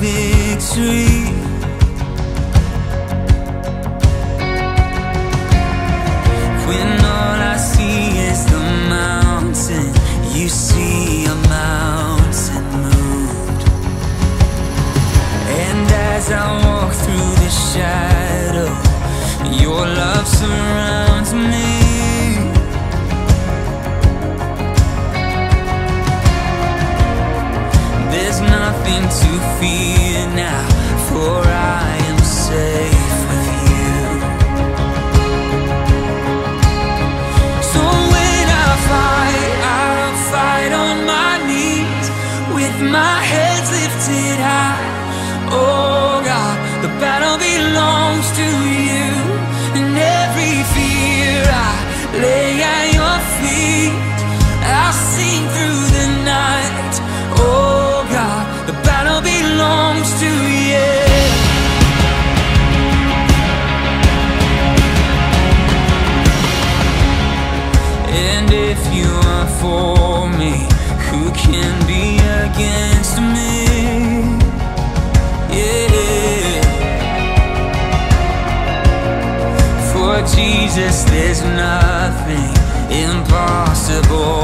victory. When all I see is the mountain, you see a mountain moved. And as I walk through the shadow, your love surrounds fear now, for I am safe with you. So when I fight, I'll fight on my knees with my heads lifted high. Oh God, the battle belongs to you, and every fear I lay belongs to you. And if you are for me, who can be against me? Yeah. For Jesus, there's nothing impossible.